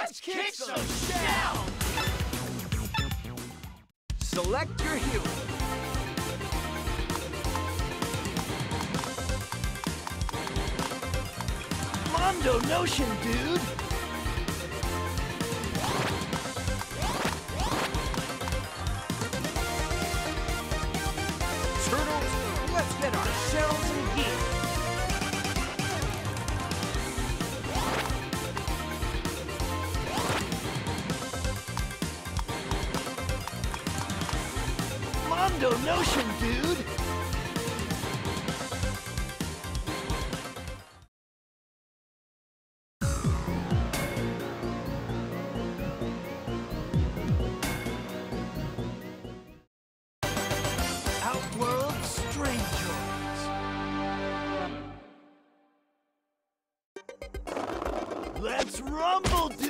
Let's kick some shell! Select your hero. Mondo Notion, dude! Turtles, let's get ourselves in gear. Notion, dude! Outworld Strangers! Let's rumble, dudes!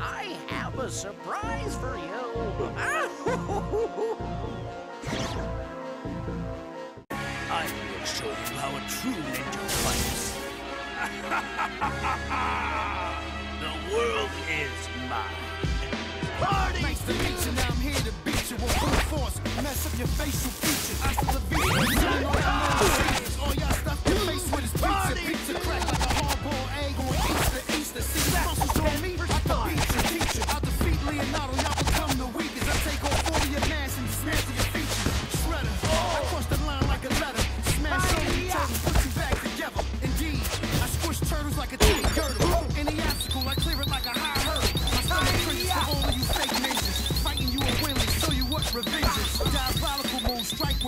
I have a surprise for you. I will show you how a true ninja fights. the world is mine. Party! To now I'm here to beat you full force. Mess up your facial features. I still.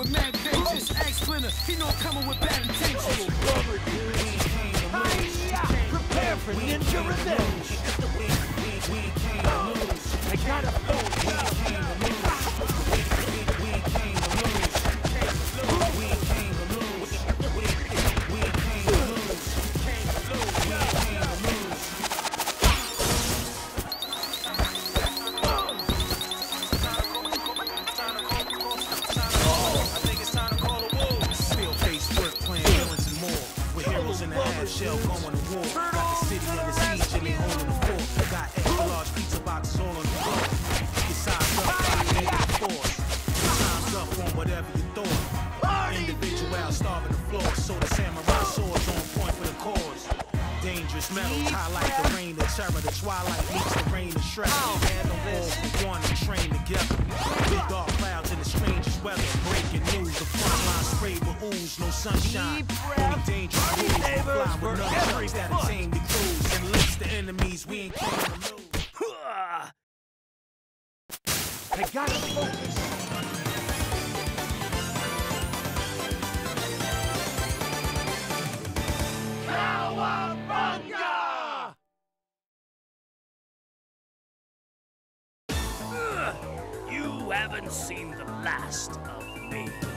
with mad vengeance. Axe Splinter, he know I'm coming with bad intentions. Prepare for ninja revenge! I gotta focus! Still starving the floor. So the samurai swords on point for the cause. Dangerous metals highlight the reign of terror. The twilight meets the rain of shredder. Handle all for one and train together. Big dark clouds in the strangest weather. Breaking news. The front line sprayed with ooze. No sunshine. Only dangerous neighbors Fly with nunchucks that attain the crews. And list the enemies we ain't came to lose. I gotta focus! Seen the last of me.